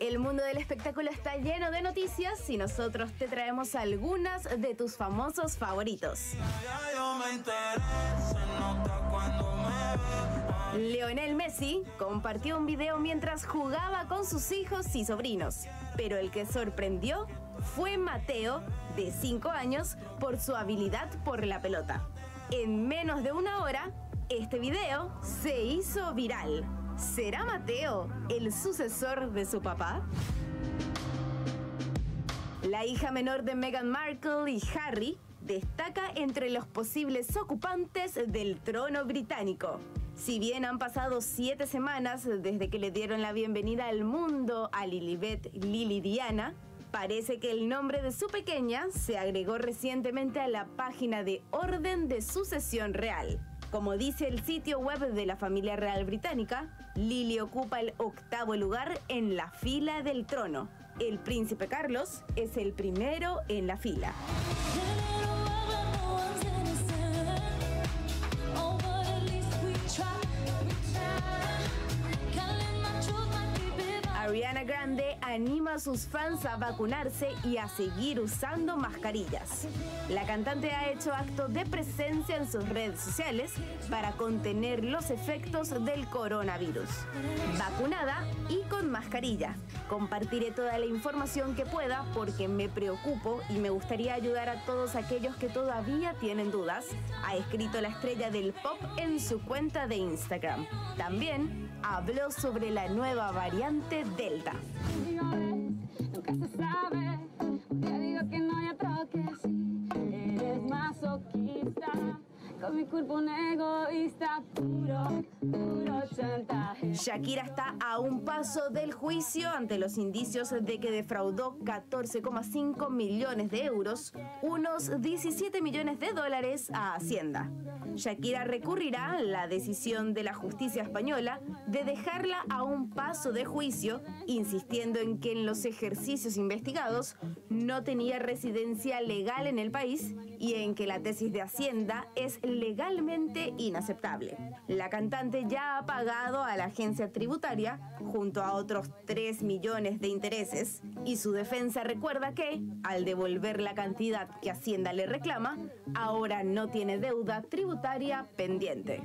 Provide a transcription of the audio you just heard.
El mundo del espectáculo está lleno de noticias y nosotros te traemos algunas de tus famosos favoritos. Leonel Messi compartió un video mientras jugaba con sus hijos y sobrinos, pero el que sorprendió fue Mateo, de 5 años, por su habilidad por la pelota. En menos de una hora, este video se hizo viral. ¿Será Mateo el sucesor de su papá? La hija menor de Meghan Markle y Harry destaca entre los posibles ocupantes del trono británico. Si bien han pasado siete semanas desde que le dieron la bienvenida al mundo a Lilibet Lily Diana, parece que el nombre de su pequeña se agregó recientemente a la página de Orden de Sucesión Real. Como dice el sitio web de la familia real británica, Lily ocupa el octavo lugar en la fila del trono. El príncipe Carlos es el primero en la fila. Ariana Grande anima a sus fans a vacunarse y a seguir usando mascarillas. La cantante ha hecho acto de presencia en sus redes sociales para contener los efectos del coronavirus. Vacunada y con mascarilla. Compartiré toda la información que pueda porque me preocupo y me gustaría ayudar a todos aquellos que todavía tienen dudas, ha escrito la estrella del pop en su cuenta de Instagram. También habló sobre la nueva variante Delta. Nunca no. Eres masoquista, con mi culpa un egoísta puro, puro. Shakira está a un paso del juicio ante los indicios de que defraudó 14,5 millones de euros, unos 17 millones de dólares a Hacienda. Shakira recurrirá la decisión de la justicia española de dejarla a un paso de juicio, insistiendo en que en los ejercicios investigados no tenía residencia legal en el país y en que la tesis de Hacienda es legalmente inaceptable. La cantante ya ha pagado a la agencia tributaria junto a otros 3 millones de intereses y su defensa recuerda que, al devolver la cantidad que Hacienda le reclama, ahora no tiene deuda tributaria pendiente.